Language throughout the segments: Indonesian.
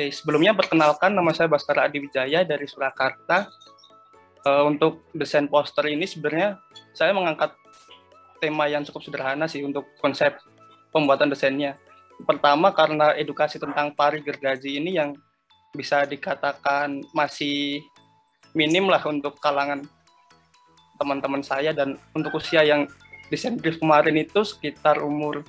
Oke, sebelumnya perkenalkan nama saya Baskara Adi Wijaya dari Surakarta. Uh, untuk desain poster ini sebenarnya saya mengangkat tema yang cukup sederhana sih untuk konsep pembuatan desainnya. Pertama karena edukasi tentang pari gergaji ini yang bisa dikatakan masih minim lah untuk kalangan teman-teman saya dan untuk usia yang desain brief kemarin itu sekitar umur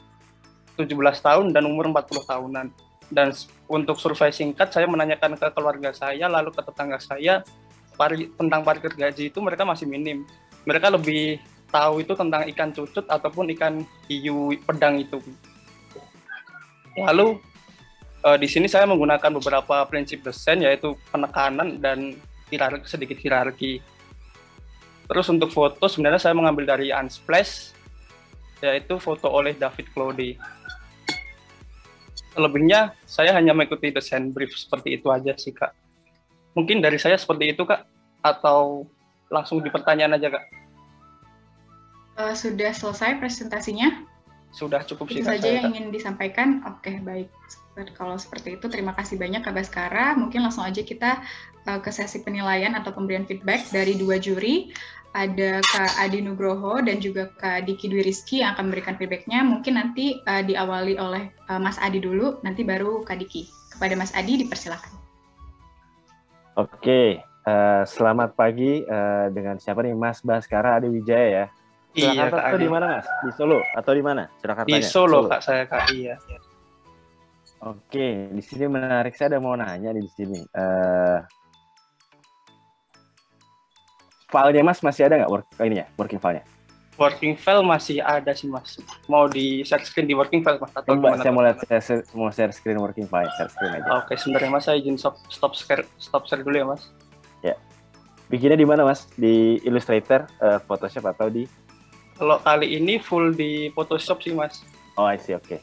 17 tahun dan umur 40 tahunan dan untuk survei singkat saya menanyakan ke keluarga saya lalu ke tetangga saya pari, tentang parkir gaji itu mereka masih minim. Mereka lebih tahu itu tentang ikan cucut ataupun ikan hiu pedang itu. Lalu uh, di sini saya menggunakan beberapa prinsip desain yaitu penekanan dan hierarki sedikit hierarki. Terus untuk foto sebenarnya saya mengambil dari Unsplash yaitu foto oleh David Claude Selebihnya saya hanya mengikuti desain brief seperti itu aja sih kak. Mungkin dari saya seperti itu kak, atau langsung di pertanyaan aja kak? Uh, sudah selesai presentasinya? Sudah cukup sih. Itu saja yang kak. ingin disampaikan. Oke baik. Kalau seperti itu terima kasih banyak Kak Baskara. Mungkin langsung aja kita uh, ke sesi penilaian atau pemberian feedback dari dua juri ada Kak Adi Nugroho dan juga Kak Diki Dwi Rizky yang akan memberikan feedbacknya. Mungkin nanti uh, diawali oleh uh, Mas Adi dulu, nanti baru Kak Diki. Kepada Mas Adi dipersilakan. Oke, uh, selamat pagi uh, dengan siapa nih Mas Baskara Adi Wijaya ya? Iya, Kak Adi. di mana Mas? Di Solo atau di mana? Surakarta. Di Solo, Solo, Kak saya Kak. Iya. Oke, di sini menarik. Saya ada mau nanya di sini. Uh, filenya mas masih ada nggak work ini ya working filenya? Working file masih ada sih mas. Mau di share screen di working file mas atau Mbak, saya mau lihat saya mau share screen working file, share screen aja. Oke, sebenarnya mas saya izin stop stop share stop share dulu ya mas. Ya. Bikinnya di mana mas? Di Illustrator, uh, Photoshop atau di? Kalau kali ini full di Photoshop sih mas. Oh, I see, oke. Okay.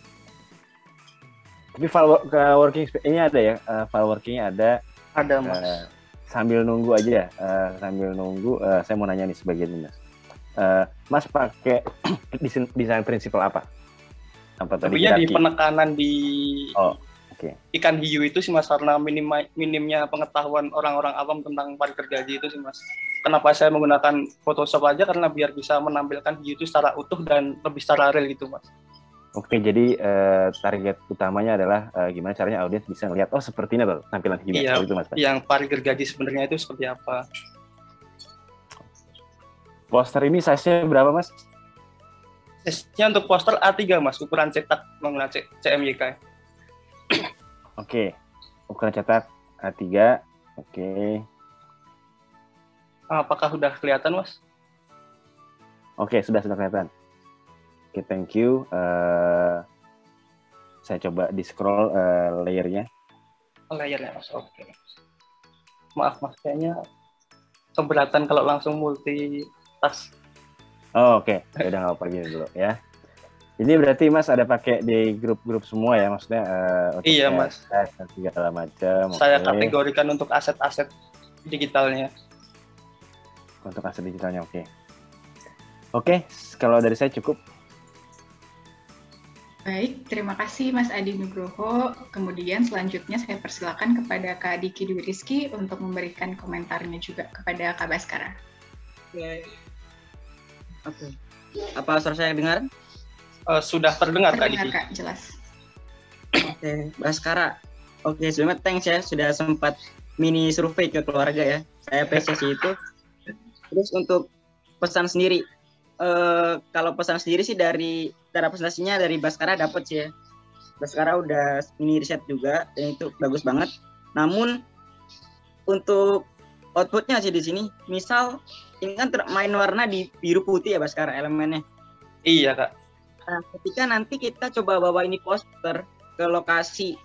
Tapi file working ini ada ya? Uh, file workingnya ada. Ada mas. Uh, sambil nunggu aja ya, uh, sambil nunggu, uh, saya mau nanya nih sebagian mas. Uh, mas pakai desain, desain prinsipal apa? Apa tadi? di penekanan di oh, okay. ikan hiu itu sih mas, karena minim, minimnya pengetahuan orang-orang awam tentang parkir gaji itu sih mas. Kenapa saya menggunakan Photoshop aja? Karena biar bisa menampilkan hiu itu secara utuh dan lebih secara real gitu mas. Oke, jadi uh, target utamanya adalah uh, gimana caranya audiens bisa melihat oh seperti ini loh tampilan hiu iya, itu Mas. Yang paling gergaji sebenarnya itu seperti apa? Poster ini size-nya berapa Mas? Size-nya untuk poster A3 Mas, ukuran cetak menggunakan CMYK. Oke. Ukuran cetak A3. Oke. Apakah sudah kelihatan Mas? Oke, sudah sudah kelihatan. Okay, thank you. Uh, saya coba di scroll uh, layernya. Oh, layernya, mas. Oke. Okay. Maaf, mas. Kayaknya keberatan kalau langsung multi task. Oh, oke. Okay. Ya udah nggak apa dulu ya. Ini berarti Mas ada pakai di grup-grup semua ya, maksudnya? Uh, iya, Mas. Segala macam. Saya okay. kategorikan untuk aset-aset digitalnya. Untuk aset digitalnya, oke. Okay. Oke, okay, kalau dari saya cukup. Baik, terima kasih Mas Adi Nugroho. Kemudian selanjutnya saya persilakan kepada Kak Diki Dwi Rizky untuk memberikan komentarnya juga kepada Kak Baskara. Oke. Oke. Apa suara saya dengar? Uh, sudah terdengar, terdengar Kak Diki. Kak, jelas. Oke, Baskara. Oke, sebelumnya thanks ya sudah sempat mini survei ke keluarga ya. Saya apresiasi itu. Terus untuk pesan sendiri, uh, kalau pesan sendiri sih dari cara presentasinya dari Baskara dapat sih ya. Baskara udah mini riset juga dan itu bagus banget. Namun untuk outputnya sih di sini, misal ini kan main warna di biru putih ya Baskara elemennya. Iya kak. Nah, ketika nanti kita coba bawa ini poster ke lokasi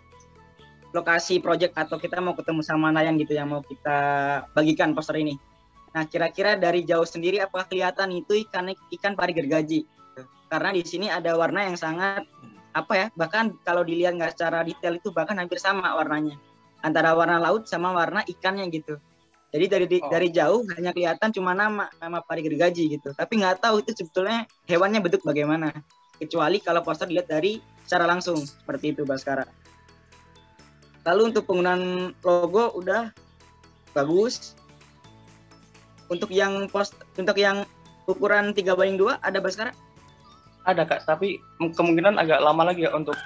lokasi project atau kita mau ketemu sama Nayan gitu yang mau kita bagikan poster ini. Nah, kira-kira dari jauh sendiri apa kelihatan itu ikan ikan pari gergaji? Karena di sini ada warna yang sangat apa ya? Bahkan kalau dilihat nggak secara detail itu bahkan hampir sama warnanya antara warna laut sama warna ikannya gitu. Jadi dari oh. dari jauh hanya kelihatan cuma nama nama pari gergaji gitu. Tapi nggak tahu itu sebetulnya hewannya bentuk bagaimana. Kecuali kalau poster dilihat dari secara langsung seperti itu Baskara. Lalu untuk penggunaan logo udah bagus. Untuk yang post untuk yang ukuran 3 banding 2 ada Baskara? Ada kak, tapi kemungkinan agak lama lagi ya untuk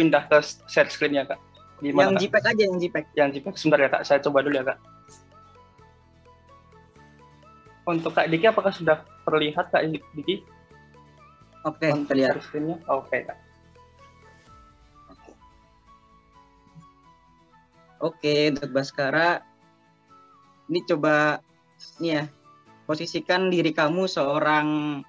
pindah ke share screen-nya kak. Gimana, yang JPEG aja, yang JPEG. Yang JPEG, sebentar ya kak, saya coba dulu ya kak. Untuk Kak Diki, apakah sudah terlihat Kak Diki? Oke, okay, terlihat. Screen-nya? Oke okay, kak. Oke, untuk Baskara, ini coba nih ya, posisikan diri kamu seorang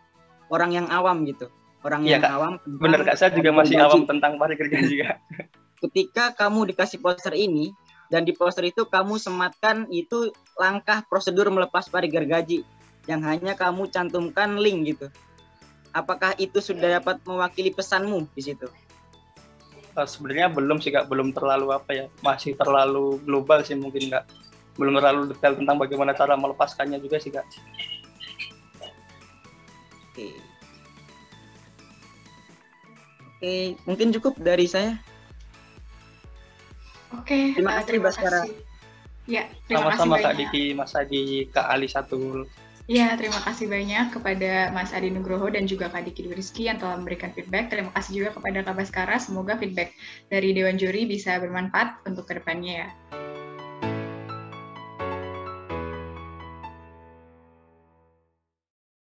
orang yang awam gitu. Orang iya, yang Kak. awam. Bener Kak, saya juga masih gaji. awam tentang pari kerja juga. Ketika kamu dikasih poster ini, dan di poster itu kamu sematkan itu langkah prosedur melepas pari gergaji yang hanya kamu cantumkan link gitu. Apakah itu sudah dapat mewakili pesanmu di situ? uh, sebenarnya belum sih kak belum terlalu apa ya masih terlalu global sih mungkin kak belum terlalu detail tentang bagaimana cara melepaskannya juga sih kak. Oke. Oke mungkin cukup dari saya. Oke terima kasih terima kasih. Ya terima sama-sama kak Diki Mas Adi Kak Ali satu Ya, terima kasih banyak kepada Mas Adi Nugroho dan juga Kak Diki Rizky yang telah memberikan feedback. Terima kasih juga kepada Kak Baskara. Semoga feedback dari Dewan Juri bisa bermanfaat untuk ke depannya ya.